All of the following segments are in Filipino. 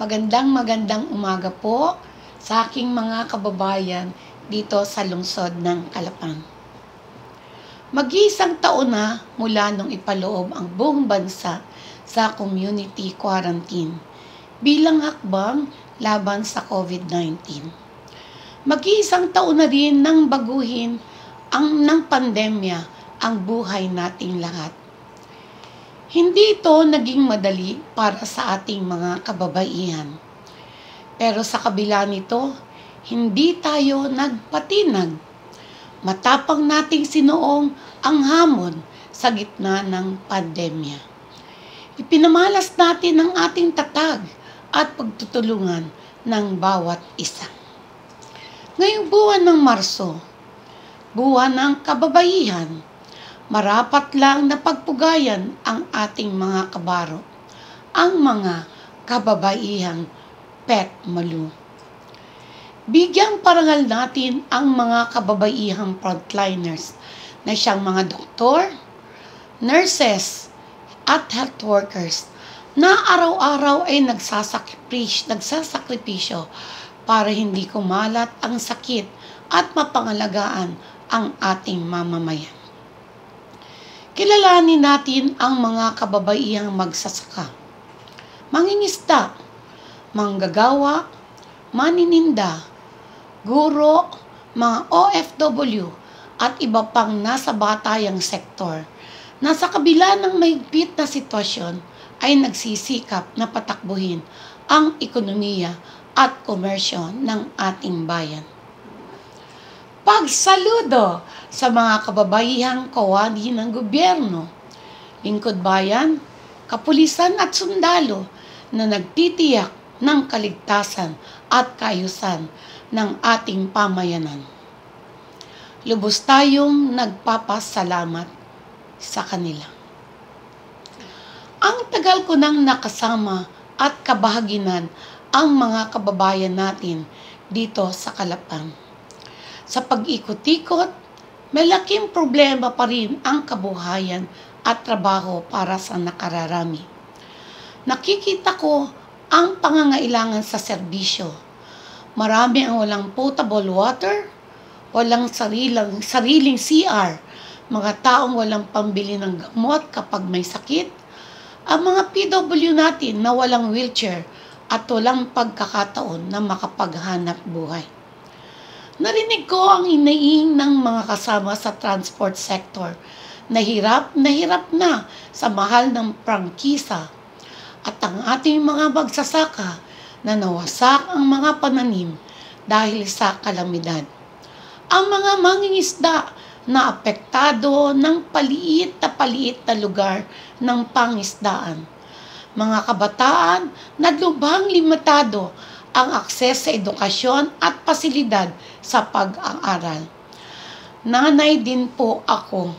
Magandang magandang umaga po sa aking mga kababayan dito sa lungsod ng Kalapan. Mag-iisang taon na mula nung ipaloob ang buong bansa sa community quarantine bilang hakbang laban sa COVID-19. Mag-iisang taon na rin nang baguhin ang ng pandemya ang buhay nating lahat. Hindi ito naging madali para sa ating mga kababaihan. Pero sa kabila nito, hindi tayo nagpatinag. Matapang nating sinuong ang hamon sa gitna ng pandemya. Ipinamalas natin ang ating tatag at pagtutulungan ng bawat isa. Ngayong buwan ng Marso, buwan ng kababaihan, marapat lang na pagpugayan ang ating mga kabaro, ang mga kababaihang pet malu. Bigyang parangal natin ang mga kababaihang frontliners na siyang mga doktor, nurses, at health workers na araw-araw ay nagsasakripisyo, nagsasakripisyo para hindi kumalat ang sakit at mapangalagaan ang ating mamamayan. Kilalanin natin ang mga kababaihang magsasaka, mangingisda, manggagawa, manininda, guro, mga OFW, at iba pang nasa batayang sektor na sa kabila ng mahigpit na sitwasyon ay nagsisikap na patakbuhin ang ekonomiya at komersyo ng ating bayan. Pagsaludo sa mga kababaihang kawani ng gobyerno, lingkod bayan, kapulisan at sundalo na nagtitiyak ng kaligtasan at kaayusan ng ating pamayanan. Lubos tayong nagpapasalamat sa kanila. Ang tagal ko nang nakasama at kabahaginan ang mga kababayan natin dito sa Kalapang sa pag-ikot-ikot, may laking problema pa rin ang kabuhayan at trabaho para sa nakararami. Nakikita ko ang pangangailangan sa serbisyo. Marami ang walang potable water, walang sariling, sariling CR, mga taong walang pambili ng gamot kapag may sakit, ang mga PW natin na walang wheelchair at walang pagkakataon na makapaghanap buhay. Narinig ko ang inaing ng mga kasama sa transport sector na hirap na sa mahal ng prangkisa at ang ating mga magsasaka na nawasak ang mga pananim dahil sa kalamidad. Ang mga mangingisda na apektado ng paliit na paliit na lugar ng pangisdaan. Mga kabataan na lubhang limitado ang akses sa edukasyon at pasilidad sa pag-aaral. Nanay din po ako.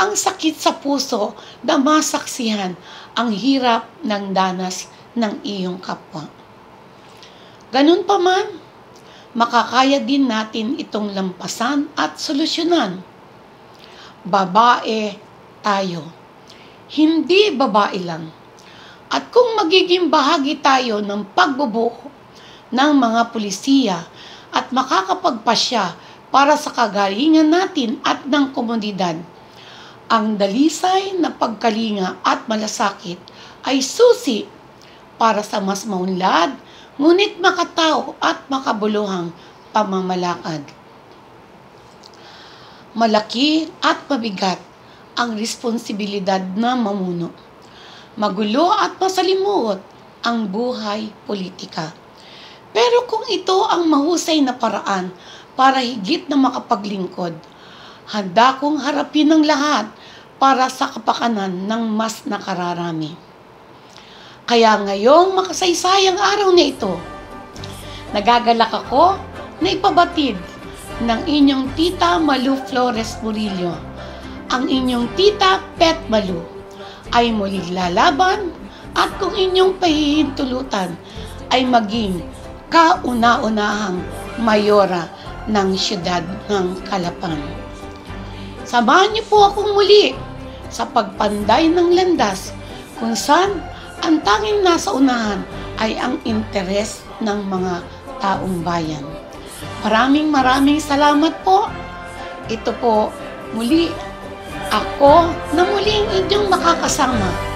Ang sakit sa puso na masaksihan ang hirap ng danas ng iyong kapwa. Ganun pa man, makakaya din natin itong lampasan at solusyonan. Babae tayo. Hindi babae lang. At kung magiging bahagi tayo ng pagbubuo ng mga pulisiya at makakapagpasya para sa kagalingan natin at ng komunidad. Ang dalisay na pagkalinga at malasakit ay susi para sa mas maunlad, ngunit makatao at makabuluhang pamamalakad. Malaki at mabigat ang responsibilidad na mamuno. Magulo at masalimuot ang buhay politika pero kung ito ang mahusay na paraan para higit na makapaglingkod, handa kong harapin ang lahat para sa kapakanan ng mas nakararami. Kaya ngayong makasaysayang araw na ito, nagagalak ako na ipabatid ng inyong tita Malu Flores Murillo. Ang inyong tita Pet Malu ay muli lalaban at kung inyong pahihintulutan ay maging kauna-unahang mayora ng siyudad ng Kalapan. Samahan niyo po akong muli sa pagpanday ng landas kung saan ang tanging nasa unahan ay ang interes ng mga taong bayan. Maraming maraming salamat po. Ito po muli ako na muling inyong makakasama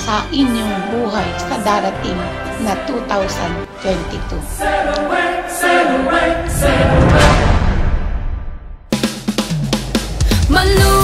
sa inyong buhay sa darating na 2022. Celebrate, celebrate, celebrate. Malu